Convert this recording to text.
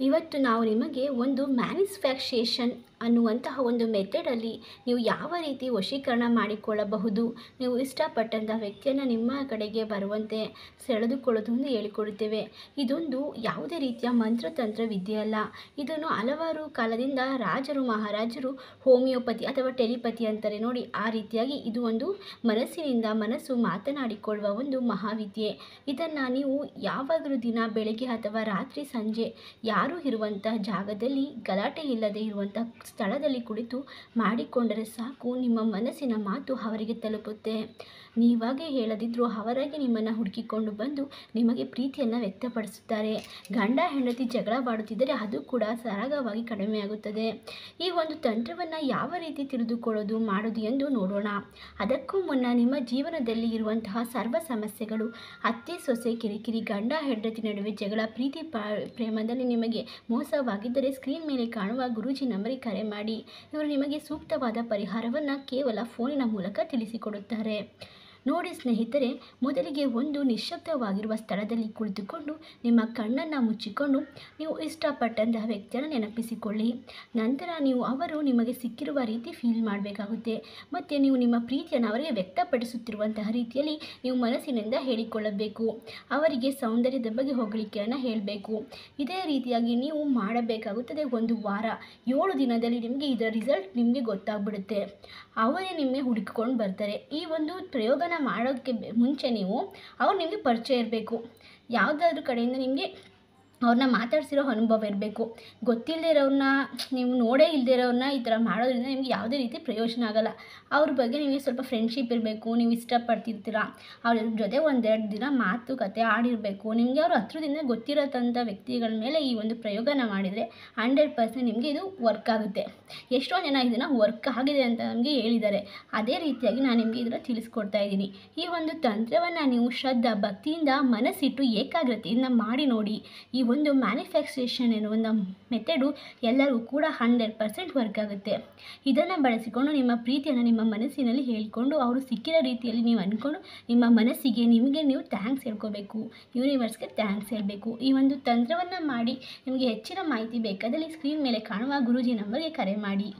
ಇವತ್ತು ನಾವು ನಿಮಗೆ ಒಂದು ಮ್ಯಾನಿಸ್ಫ್ಯಾಕ್ಸೇಷನ್ ಅನ್ನುವಂತಹ ಒಂದು ಮೆಥಡಲ್ಲಿ ನೀವು ಯಾವ ರೀತಿ ವಶೀಕರಣ ಮಾಡಿಕೊಳ್ಳಬಹುದು? ನೀವು ಇಷ್ಟಪಟ್ಟಂಥ ವ್ಯಕ್ತಿಯನ್ನು ನಿಮ್ಮ ಕಡೆಗೆ ಬರುವಂತೆ ಸೆಳೆದುಕೊಳ್ಳೋದು ಎಂದು ಹೇಳಿಕೊಡುತ್ತೇವೆ. ಇದೊಂದು ಯಾವುದೇ ರೀತಿಯ ಮಂತ್ರತಂತ್ರ ವಿದ್ಯೆ ಅಲ್ಲ. ಇದನ್ನು ಹಲವಾರು ಕಾಲದಿಂದ ರಾಜರು, ಮಹಾರಾಜರು, ಹೋಮಿಯೋಪತಿ ಅಥವಾ ಟೆಲಿಪತಿ ಅಂತಾರೆ ನೋಡಿ ಆ ರೀತಿಯಾಗಿ ಇದು ಒಂದು ಮನಸ್ಸಿನಿಂದ ಮನಸ್ಸು ಮಾತನಾಡಿಕೊಳ್ಳುವ ಒಂದು ಮಹಾವಿದ್ಯೆ. ಇದನ್ನು ನೀವು ಯಾವಾಗಲೂ ದಿನ ಬೆಳಗ್ಗೆ ಅಥವಾ ರಾತ್ರಿ ಸಂಜೆ ಯಾರೂ ಇರುವಂತಹ ಜಾಗದಲ್ಲಿ ಗಲಾಟೆ ಇಲ್ಲದೆ ಇರುವಂಥ ಸ್ಥಳದಲ್ಲಿ ಕುಳಿತು ಮಾಡಿಕೊಂಡರೆ ಸಾಕು, ನಿಮ್ಮ ಮನಸ್ಸಿನ ಮಾತು ಅವರಿಗೆ ತಲುಪುತ್ತೆ. ನೀವಾಗೇ ಹೇಳದಿದ್ದರೂ ಅವರಾಗಿ ನಿಮ್ಮನ್ನು ಹುಡುಕಿಕೊಂಡು ಬಂದು ನಿಮಗೆ ಪ್ರೀತಿಯನ್ನು ವ್ಯಕ್ತಪಡಿಸುತ್ತಾರೆ. ಗಂಡ, ಹೆಂಡತಿ ಜಗಳವಾಡುತ್ತಿದ್ದರೆ ಅದು ಕೂಡ ಸರಾಗವಾಗಿ ಕಡಿಮೆಯಾಗುತ್ತದೆ. ಈ ಒಂದು ತಂತ್ರವನ್ನು ಯಾವ ರೀತಿ ತಿಳಿದುಕೊಳ್ಳೋದು, ಮಾಡೋದು ಎಂದು ನೋಡೋಣ. ಅದಕ್ಕೂ ಮುನ್ನ ನಿಮ್ಮ ಜೀವನದಲ್ಲಿ ಇರುವಂತಹ ಸರ್ವ ಸಮಸ್ಯೆಗಳು, ಅತ್ತೆ, ಸೊಸೆ, ಕಿರಿಕಿರಿ, ಗಂಡ, ಹೆಂಡತಿ ನಡುವೆ ಜಗಳ, ಪ್ರೀತಿ ಪ್ರೇಮದಲ್ಲಿ ನಿಮಗೆ ಮೋಸವಾಗಿದ್ದರೆ ಸ್ಕ್ರೀನ್ ಮೇಲೆ ಕಾಣುವ ಗುರುಜಿ ನಂಬರಿಗೆ ಕರೆ ಮಾಡಿ. ಇವರು ನಿಮಗೆ ಸೂಕ್ತವಾದ ಪರಿಹಾರವನ್ನು ಕೇವಲ ಫೋನಿನ ಮೂಲಕ ತಿಳಿಸಿಕೊಡುತ್ತಾರೆ. ನೋಡಿ ಸ್ನೇಹಿತರೆ, ಮೊದಲಿಗೆ ಒಂದು ನಿಶ್ಶಬ್ದವಾಗಿರುವ ಸ್ಥಳದಲ್ಲಿ ಕುಳಿತುಕೊಂಡು ನಿಮ್ಮ ಕಣ್ಣನ್ನು ಮುಚ್ಚಿಕೊಂಡು ನೀವು ಇಷ್ಟಪಟ್ಟಂತಹ ವ್ಯಕ್ತಿಯನ್ನು ನೆನಪಿಸಿಕೊಳ್ಳಿ. ನಂತರ ನೀವು ಅವರು ನಿಮಗೆ ಸಿಕ್ಕಿರುವ ರೀತಿ ಫೀಲ್ ಮಾಡಬೇಕಾಗುತ್ತೆ. ಮತ್ತು ನೀವು ನಿಮ್ಮ ಪ್ರೀತಿಯನ್ನು ಅವರಿಗೆ ವ್ಯಕ್ತಪಡಿಸುತ್ತಿರುವಂತಹ ರೀತಿಯಲ್ಲಿ ನೀವು ಮನಸ್ಸಿನಿಂದ ಹೇಳಿಕೊಳ್ಳಬೇಕು. ಅವರಿಗೆ ಸೌಂದರ್ಯದ ಬಗ್ಗೆ ಹೊಗಳಿಕೆಯನ್ನು ಹೇಳಬೇಕು. ಇದೇ ರೀತಿಯಾಗಿ ನೀವು ಮಾಡಬೇಕಾಗುತ್ತದೆ ಒಂದು ವಾರ. ಏಳು ದಿನದಲ್ಲಿ ನಿಮಗೆ ಇದರ ರಿಸಲ್ಟ್ ನಿಮಗೆ ಗೊತ್ತಾಗ್ಬಿಡುತ್ತೆ. ಅವರೇ ನಿಮಗೆ ಹುಡುಕಿಕೊಂಡು ಬರ್ತಾರೆ. ಈ ಒಂದು ಪ್ರಯೋಗನ ಮಾಡೋದಕ್ಕೆ ಬೆ- ಮುಂಚೆ ನೀವು ಅವ್ರು ನಿಮಗೆ ಪರಿಚಯ ಇರಬೇಕು. ಯಾವುದಾದ್ರೂ ಕಡೆಯಿಂದ ನಿಮಗೆ ಅವ್ರನ್ನ ಮಾತಾಡ್ಸಿರೋ ಅನುಭವ ಇರಬೇಕು. ಗೊತ್ತಿಲ್ಲದೆ ಇರೋರನ್ನ ನೀವು ನೋಡೇ ಇಲ್ಲದೇ ಇರೋರನ್ನ ಈ ಥರ ಮಾಡೋದ್ರಿಂದ ನಿಮಗೆ ಯಾವುದೇ ರೀತಿ ಪ್ರಯೋಜನ ಆಗಲ್ಲ. ಅವ್ರ ಬಗ್ಗೆ ನಿಮಗೆ ಸ್ವಲ್ಪ ಫ್ರೆಂಡ್ಶಿಪ್ ಇರಬೇಕು, ನೀವು ಇಷ್ಟಪಡ್ತಿರ್ತೀರ. ಅವ್ರ ಜೊತೆ ಒಂದೆರಡು ದಿನ ಮಾತುಕತೆ ಆಡಿರಬೇಕು. ನಿಮಗೆ ಅವ್ರ ಹತ್ರದಿಂದ ಗೊತ್ತಿರೋಂಥ ವ್ಯಕ್ತಿಗಳ ಮೇಲೆ ಈ ಒಂದು ಪ್ರಯೋಗನ ಮಾಡಿದರೆ ಹಂಡ್ರೆಡ್ ಪರ್ಸೆಂಟ್ ನಿಮಗೆ ಇದು ವರ್ಕ್ ಆಗುತ್ತೆ. ಎಷ್ಟೋ ಜನ ಇದನ್ನು ವರ್ಕ್ ಆಗಿದೆ ಅಂತ ನಮಗೆ ಹೇಳಿದ್ದಾರೆ. ಅದೇ ರೀತಿಯಾಗಿ ನಾನು ನಿಮಗೆ ಇದನ್ನು ತಿಳಿಸ್ಕೊಡ್ತಾ ಇದ್ದೀನಿ. ಈ ಒಂದು ತಂತ್ರವನ್ನು ನೀವು ಶ್ರದ್ಧಾ, ಭಕ್ತಿಯಿಂದ ಮನಸ್ಸಿಟ್ಟು ಏಕಾಗ್ರತೆಯಿಂದ ಮಾಡಿ ನೋಡಿ. ಈ ಒಂದು ಮ್ಯಾನುಫ್ಯಾಕ್ಚರೇಷನ್ ಎನ್ನುವ ಒಂದು ಮೆಥಡು ಎಲ್ಲರಿಗೂ ಕೂಡ ಹಂಡ್ರೆಡ್ ಪರ್ಸೆಂಟ್ ವರ್ಕ್ ಆಗುತ್ತೆ. ಇದನ್ನು ಬಳಸಿಕೊಂಡು ನಿಮ್ಮ ಪ್ರೀತಿಯನ್ನು ನಿಮ್ಮ ಮನಸ್ಸಿನಲ್ಲಿ ಹೇಳಿಕೊಂಡು ಅವರು ಸಿಕ್ಕಿರೋ ರೀತಿಯಲ್ಲಿ ನೀವು ಅಂದ್ಕೊಂಡು ನಿಮ್ಮ ಮನಸ್ಸಿಗೆ ನಿಮಗೆ ನೀವು ಥ್ಯಾಂಕ್ಸ್ ಹೇಳ್ಕೋಬೇಕು. ಯೂನಿವರ್ಸ್ಗೆ ಥ್ಯಾಂಕ್ಸ್ ಹೇಳಬೇಕು. ಈ ಒಂದು ತಂತ್ರವನ್ನು ಮಾಡಿ ನಿಮಗೆ ಹೆಚ್ಚಿನ ಮಾಹಿತಿ ಬೇಕಾದಲ್ಲಿ ಸ್ಕ್ರೀನ್ ಮೇಲೆ ಕಾಣುವ ಗುರೂಜಿ ನಂಬರ್ಗೆ ಕರೆ ಮಾಡಿ.